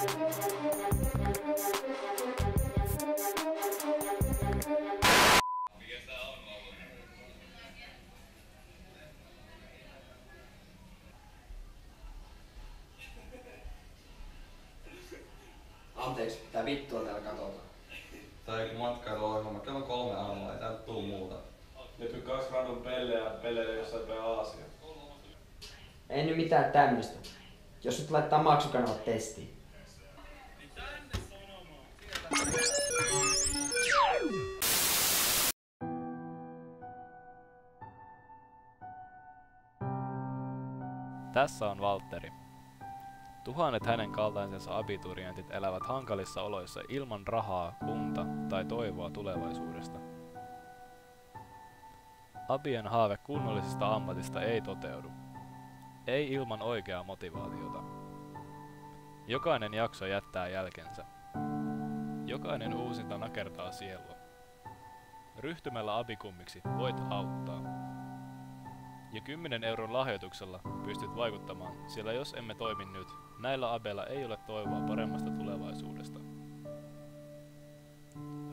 Anteeksi, mitä vittua täällä katsotaan? Tai joku matkailuohjelma, kello kolme aamulla, ei täältä tuu muuta. Nyt kun kaksi radun pellejä pelejä jossain päin Aasia. Ei nyt mitään tämmöstä. Jos nyt laittaa maksukanavat testiin. Tässä on Valtteri. Tuhannet hänen kaltaisensa abiturientit elävät hankalissa oloissa ilman rahaa, unta tai toivoa tulevaisuudesta. Abien haave kunnollisesta ammatista ei toteudu. Ei ilman oikeaa motivaatiota. Jokainen jakso jättää jälkensä. Jokainen uusinta nakertaa sielua. Ryhtymällä abikummiksi voit auttaa. Ja 10 euron lahjoituksella pystyt vaikuttamaan, sillä jos emme toimi nyt, näillä abella ei ole toivoa paremmasta tulevaisuudesta.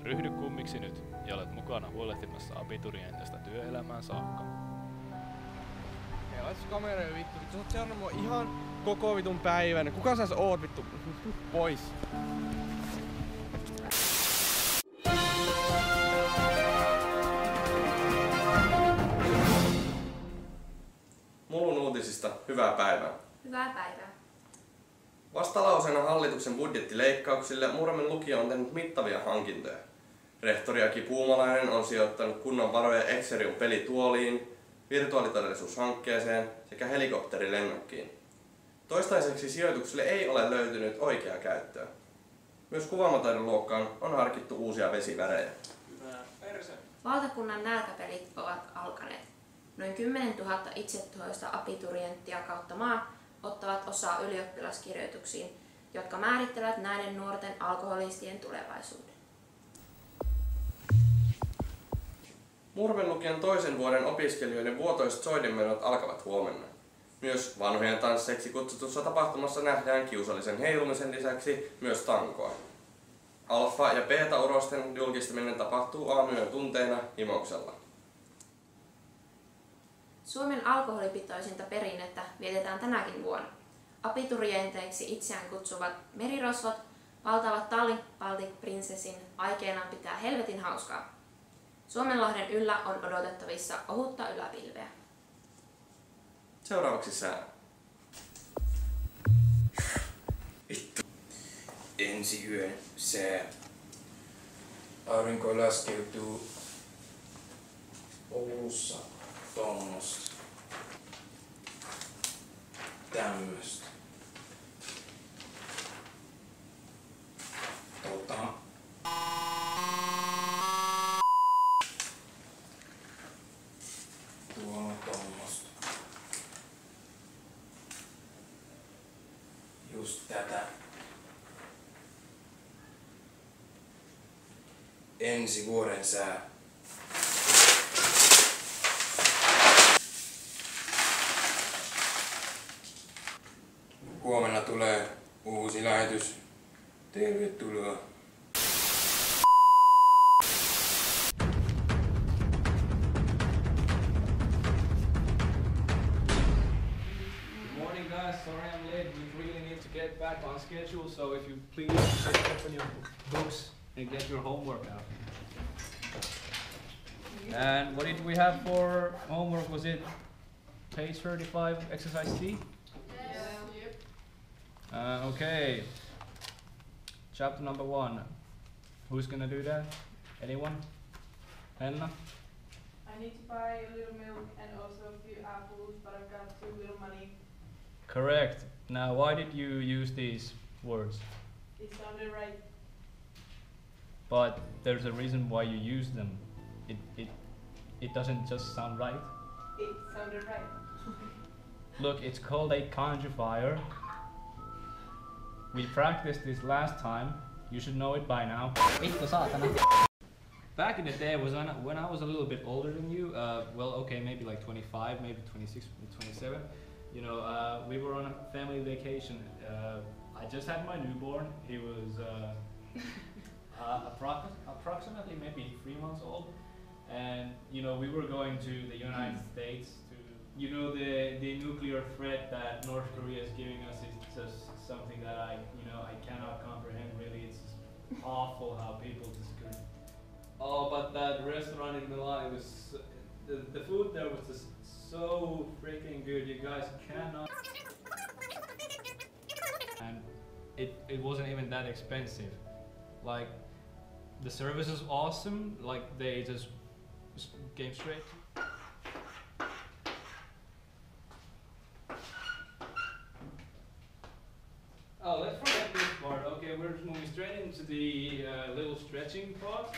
Ryhdy kummiksi nyt ja olet mukana huolehtimassa abiturientista työelämään saakka. Hei, laitas kamera jo vittu. Vittu, sä oot seurannut mua ihan koko vitun päivän. Kuka sä oot vittu? Pois. Päivää. Hyvää päivää. Vastalauseena hallituksen budjettileikkauksille Murmen lukio on tehnyt mittavia hankintoja. Rehtori Aki Puumalainen on sijoittanut kunnan varoja Exerium pelituoliin, virtuaalitodellisuushankkeeseen sekä helikopterilennokkiin. Toistaiseksi sijoituksille ei ole löytynyt oikeaa käyttöä. Myös kuvaamataidon luokkaan on harkittu uusia vesivärejä. Valtakunnan nälkäpelit ovat alkaneet. Noin 10 000 itsetoista abiturienttia kautta maa ottavat osaa ylioppilaskirjoituksiin, jotka määrittelevät näiden nuorten alkoholistien tulevaisuuden. Murmen lukion toisen vuoden opiskelijoiden vuotoiset soidenmenot alkavat huomenna. Myös vanhojen tansseiksi kutsutussa tapahtumassa nähdään kiusallisen heilumisen lisäksi myös tankoa. Alfa- ja beta-urosten julkistaminen tapahtuu aamuyön tunteina Himoksella. Suomen alkoholipitoisinta perinnettä vietetään tänäkin vuonna. Abiturienteiksi itseään kutsuvat merirosvot valtavat Tallinn Baltic Princessin aikeenaan pitää helvetin hauskaa. Suomenlahden yllä on odotettavissa ohutta yläpilveä. Seuraavaksi sää. Ensi yön sää. Aurinko laskeutuu Oulussa tommosta. Tämmöstä. Tota. Tuolla tommosta. Just tätä. Ensi vuoden sää. Huomenna tulee uusi lähetys. Tervetuloa. Good morning, guys. Sorry I'm late. We really need to get back on schedule, so if you please just open your books and get your homework out. And what did we have for homework? Was it page 35, exercise C? Uh, okay. Chapter number one. Who's gonna do that? Anyone? Henna? I need to buy a little milk and also a few apples, but I've got too little money. Correct. Now, why did you use these words? It sounded right. But there's a reason why you use them. It it it doesn't just sound right. It sounded right. Look, it's called a conjugifier. We practiced this last time. You should know it by now. Back in the day, was when I, when I was a little bit older than you. Uh, well, okay, maybe like 25, maybe 26, 27. You know, uh, we were on a family vacation. Uh, I just had my newborn. He was uh, uh, approx- approximately maybe three months old, and you know we were going to the United States to you know the the nuclear threat that North Korea is giving us is just something that I you know I cannot comprehend really. It's just awful how people just could. Oh, but that restaurant in Milan, it was the, the food there was just so freaking good. You guys cannot. And it, it wasn't even that expensive. Like the service is awesome. Like they just came straight. Oh, let's forget this part. Okay, we're just moving straight into the uh, little stretching part.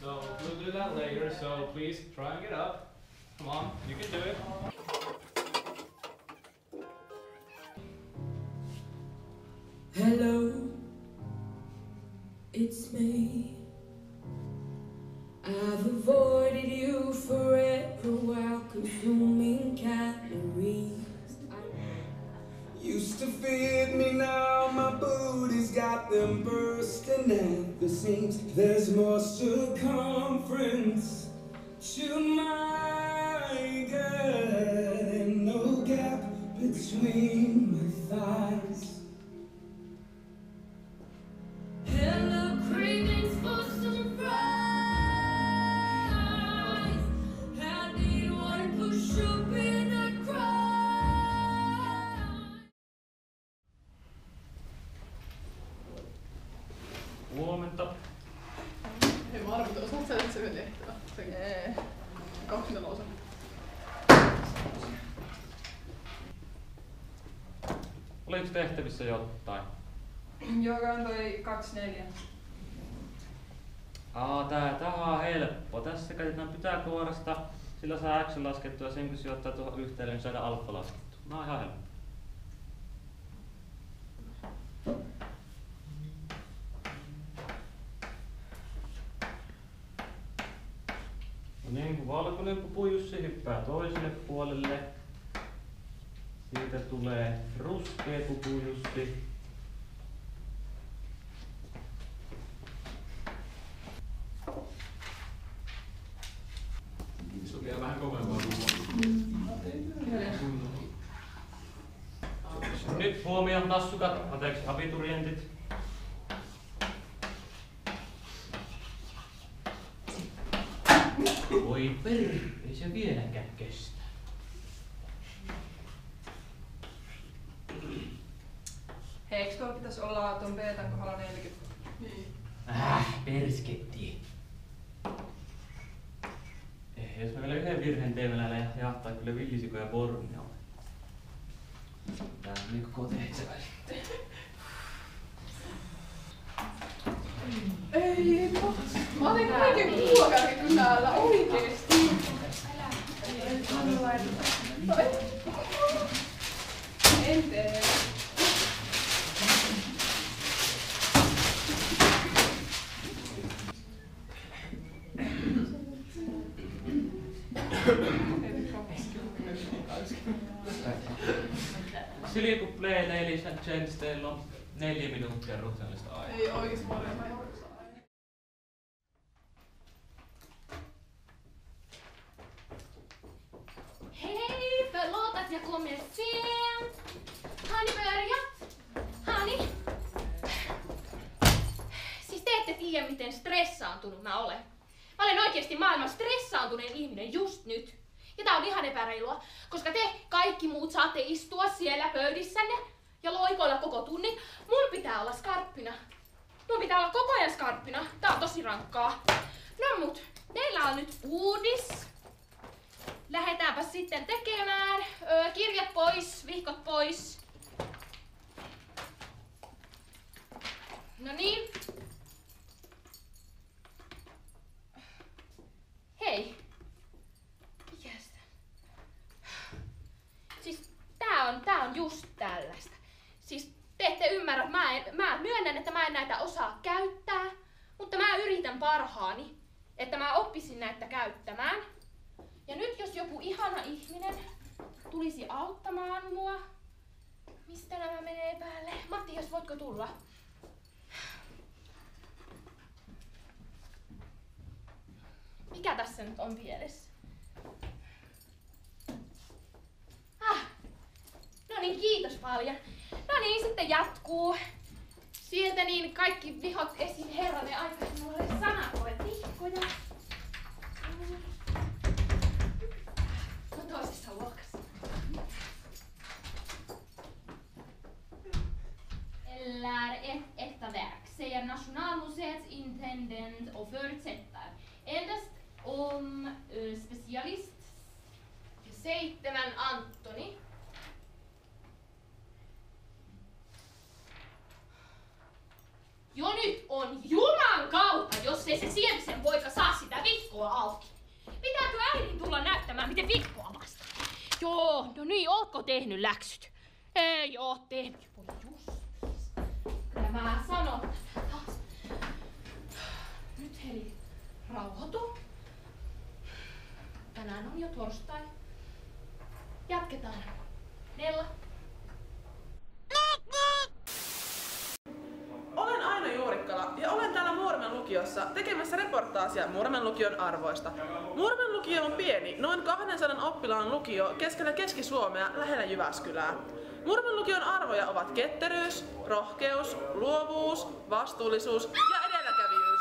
So we'll do that later. So please try and get up. Come on, you can do it. Hello, it's me. Seams. There's more circumference to my Oliko tehtävissä jotain? Joka on toi 24. Aa, tää, tää on helppo. Tässä käytetään Pythagoorasta. Sillä saa x laskettua ja sen kun sijoittaa tuohon yhteyteen, niin saadaan alfa laskettua. No ihan helppo. No niin, kun valkoinen pupu Jussi hyppää toiselle puolelle. Siitä tulee ruskea pupu Jussi. Se on vielä vähän kovempaa Nyt huomio, nassukat, anteeksi, abiturientit. Voi per, ei se vieläkään kestä. Hei, eikö tuolla tuon beetan kohdalla 40? Niin. Äh, persketti. Eh, jos mä vielä yhden virheen teen, mä lähden jahtaa kyllä villisikoja Borneolle. Tää on niinku kotehetsevä sitten. Ei, mä, mä olin kaiken kuukauden täällä oikeesti. En tee. Silju kun play ladies and gents, teillä on neljä minuuttia rutsallista aikaa. Ei oikeesti mä olin ihan Hej, förlåt att jag kommer sent. Har ni börjat? Har ni? Siis te ette tiedä, miten stressaantunut mä olen. Mä olen oikeasti maailman stressaantuneen ihminen just nyt. Ja tää on ihan epäreilua, koska te kaikki muut saatte istua siellä pöydissänne ja loikoilla koko tunnin. Mun pitää olla skarppina. Mun pitää olla koko ajan skarppina. Tää on tosi rankkaa. No mut, meillä on nyt uudis. Lähdetäänpä sitten tekemään. Öö, kirjat pois, vihkot pois. No niin. Hei. Mikäs tää? Siis tää on, tää on just tällaista. Siis te ette ymmärrä, mä, en, mä myönnän, että mä en näitä osaa käyttää, mutta mä yritän parhaani, että mä oppisin näitä käyttämään. Ja nyt jos joku ihana ihminen tulisi auttamaan mua, Mistä nämä menee päälle? Mattias, voitko tulla? Mikä tässä nyt on pielessä? Ah, no niin, kiitos paljon. No niin, sitten jatkuu. Sieltä niin kaikki vihot esiin herranen aika, mulla oli sanakoe vihkoja. Luokassa. Eller ett äkta verk, säger Nationalmuseets intendent och förutsätter endast om eh, specialist seitsemän Antoni Jo nyt on Juman kautta, jos ei se Siemisen poika saa sitä vikkoa auki. Pitääkö äidin tulla näyttämään, miten vikkoa vasta? Joo, no niin, ootko tehnyt läksyt? Ei oo tehnyt. Voi just. Mä sanon. Nyt Heli, rauhoitu. Tänään on jo torstai. Jatketaan. Nella. Olen Aino Juurikkala ja olen täällä Muurmen lukiossa tekemässä reportaasia Muurmen lukion arvoista. Muurmen lukio on pieni, noin 200 oppilaan lukio keskellä Keski-Suomea lähellä Jyväskylää. Muurmen lukion arvoja ovat ketteryys, rohkeus, luovuus, vastuullisuus ja edelläkävijyys.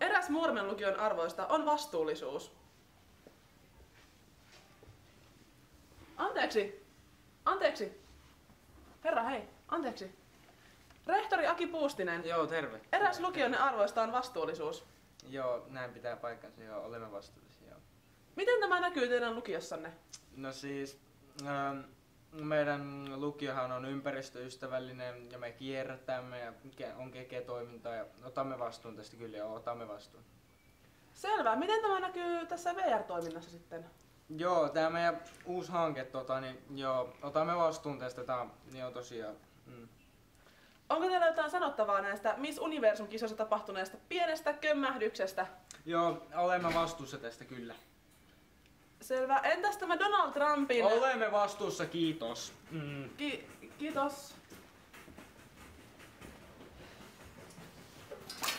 Eräs Muurmen lukion arvoista on vastuullisuus. Anteeksi. Anteeksi. Herra, hei. Anteeksi. Rehtori Aki Puustinen. Joo, terve. Eräs lukionne arvoista on vastuullisuus. Joo, näin pitää paikkansa. Joo, olemme vastuullisia. Joo. Miten tämä näkyy teidän lukiossanne? No siis, ähm, meidän lukiohan on ympäristöystävällinen ja me kierrätämme ja on keke-toimintaa ja otamme vastuun tästä kyllä ja otamme vastuun. Selvä. Miten tämä näkyy tässä VR-toiminnassa sitten? Joo, tämä meidän uusi hanke, tota, niin joo, otamme vastuun tästä, on, joo tosiaan. Mm. Onko teillä jotain sanottavaa näistä Miss Universum-kisoissa tapahtuneesta pienestä kömmähdyksestä? Joo, olemme vastuussa tästä kyllä. Selvä. Entäs tämä Donald Trumpin... Olemme vastuussa, kiitos. Mm. Ki- kiitos.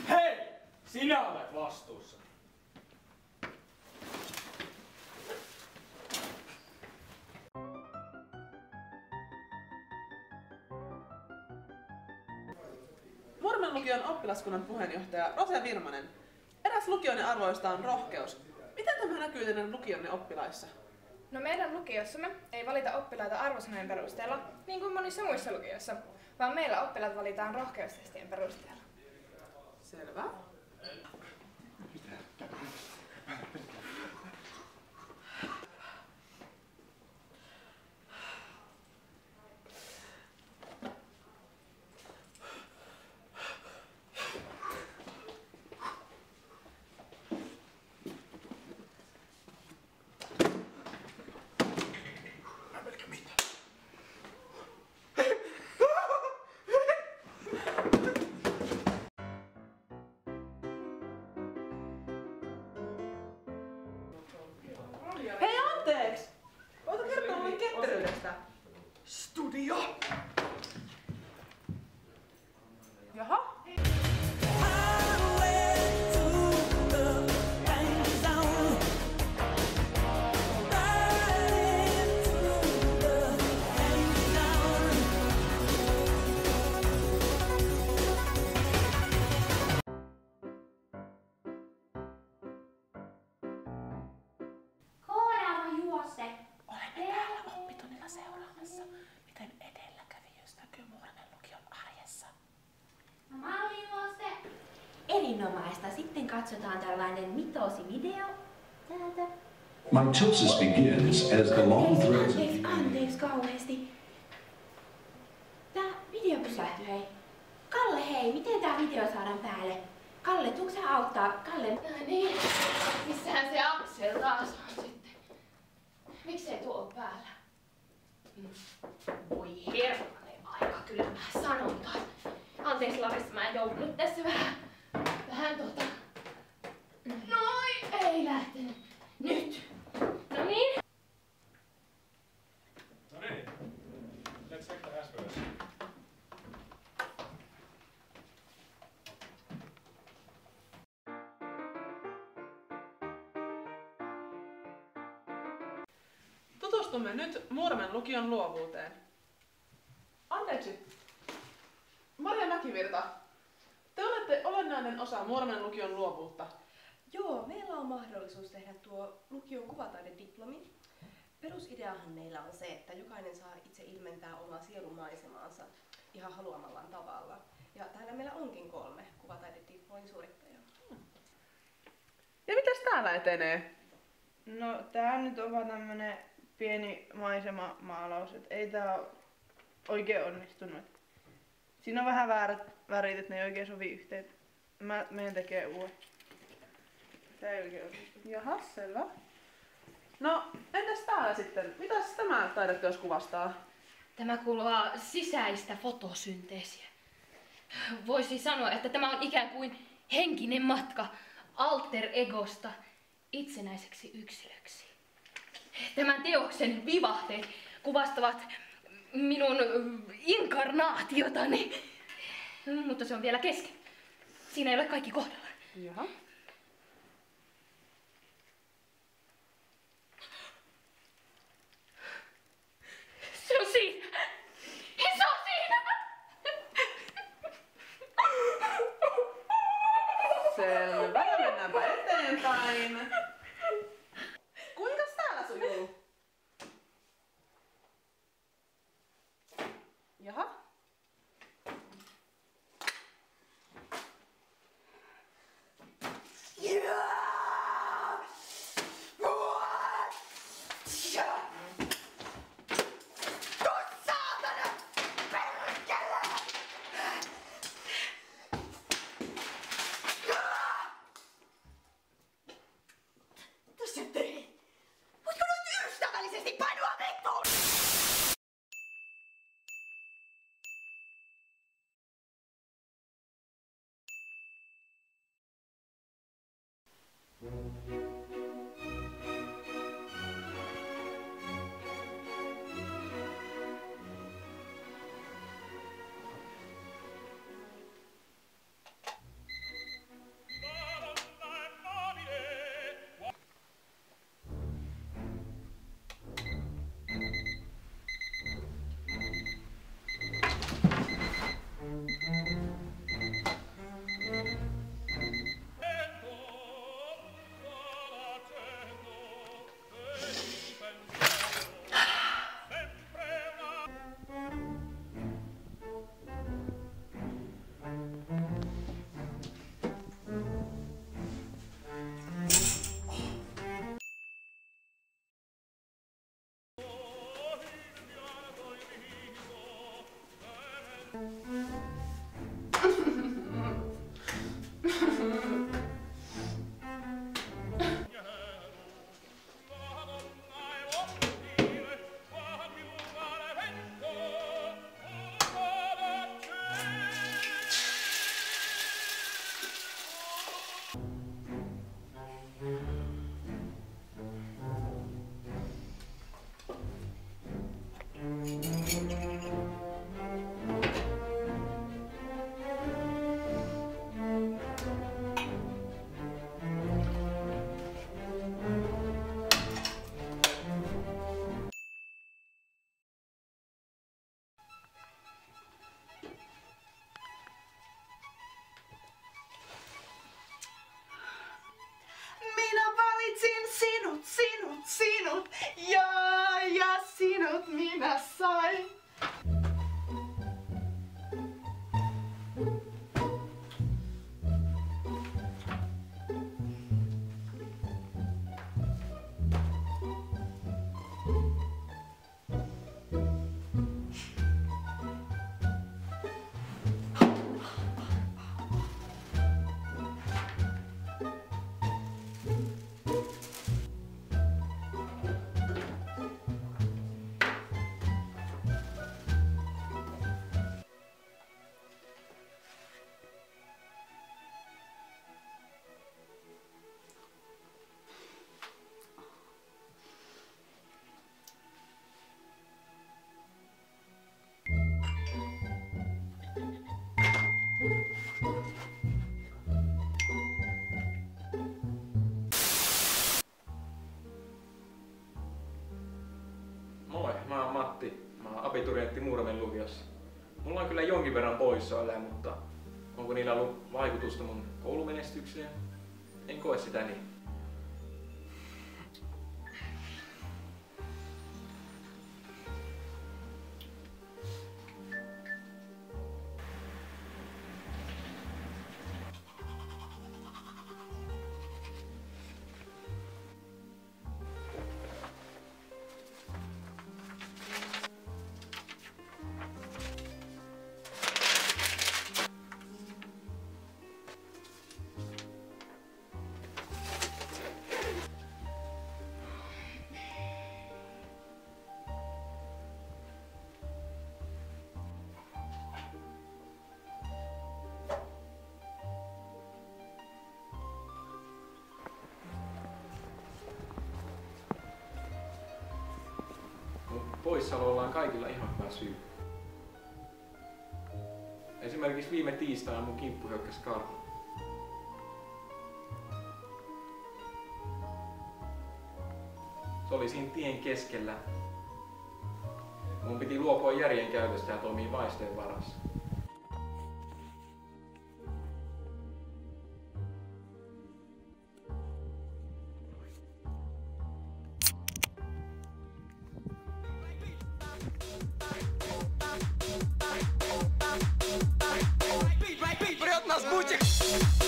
Hei! Sinä olet vastuussa. Murmen lukion oppilaskunnan puheenjohtaja Rose Virmanen. Eräs lukionne arvoista on rohkeus. Miten tämä näkyy teidän lukionne oppilaissa? No meidän lukiossamme ei valita oppilaita arvosanojen perusteella, niin kuin monissa muissa lukioissa, vaan meillä oppilaat valitaan rohkeustestien perusteella. Selvä. Erinomaista. Sitten katsotaan tällainen mitosivideo. Täältä. Mitosis begins as the long threads Anteeksi, anteeksi kauheasti. Tää video pysähtyi, hei. Kalle, hei, miten tää video saadaan päälle? Kalle, tuutko sä auttaa? Kalle. No niin, missähän se Aksel taas on sitten? Miksei tuo ole päällä? Voi herranen aika, kyllä mä sanon taas. Anteeksi Larissa, mä joudun nyt tässä vähän Tutustumme nyt Muuramen lukion luovuuteen. Anteeksi. Maria Mäkivirta, te olette olennainen osa Muuramen lukion luovuutta. Joo, meillä on mahdollisuus tehdä tuo lukion kuvataidediplomi. Perusideahan meillä on se, että jokainen saa itse ilmentää omaa sielumaisemaansa ihan haluamallaan tavalla. Ja täällä meillä onkin kolme kuvataidediplomin suorittajaa. Ja mitäs täällä etenee? No tää nyt on vaan tämmönen pieni maisemamaalaus, et ei tää oo oikein onnistunut. Siinä on vähän väärät värit, et ne ei oikein sovi yhteen. Mä menen tekee uuden. Tää ei oikein onnistu. Jaha, selvä. No, entäs täällä sitten? Mitäs tämä taideteos kuvastaa? Tämä kuvaa sisäistä fotosynteesiä. Voisi sanoa, että tämä on ikään kuin henkinen matka alter egosta itsenäiseksi yksilöksi. Tämän teoksen vivahteet kuvastavat minun inkarnaatiotani. Mutta se on vielä kesken. Siinä ei ole kaikki kohdalla. Jaha. Se on siinä. Se on siinä. Selvä, mennäänpä eteenpäin. Kyllä jonkin verran poissaoloja, mutta onko niillä ollut vaikutusta mun koulumenestykseen? En koe sitä niin. Poissaololla on kaikilla ihan hyvä syy. Esimerkiksi viime tiistaina mun kimppu hyökkäsi karhu. Se oli siinä tien keskellä. Mun piti luopua järjen käytöstä ja toimia vaistojen varassa. Escute!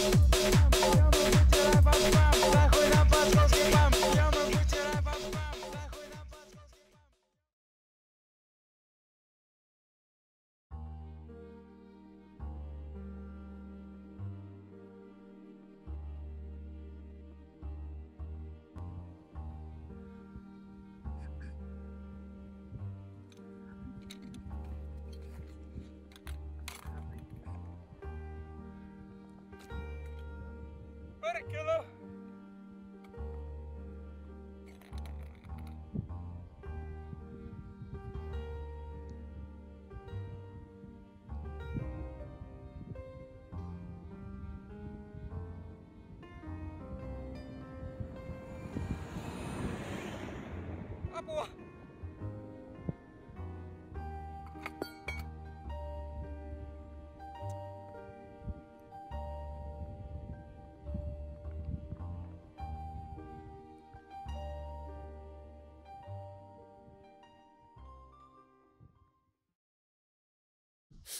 우!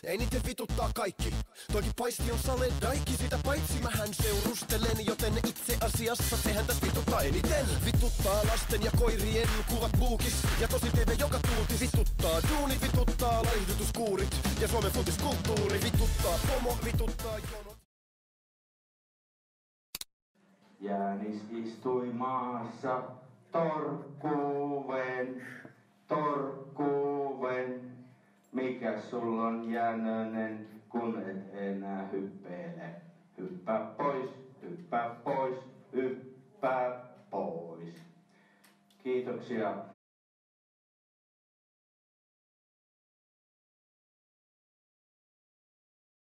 Apua! Eniten vituttaa kaikki. Toki paisti on sale daikki, sitä paitsi mähän seurustelen, joten itse asiassa sehän täs vituttaa eniten. Vituttaa lasten ja koirien kuvat buukis, ja tosi TV joka tuuti vituttaa. Duuni vituttaa, laihdutuskuurit ja Suomen futiskulttuuri vituttaa. Pomo vituttaa, jono. Jäänis istui maassa torkkuven, torkkuven. Mikä sulla on Jänönen, kun et enää hyppeile? Hyppää pois, hyppää pois, hyppää pois. Kiitoksia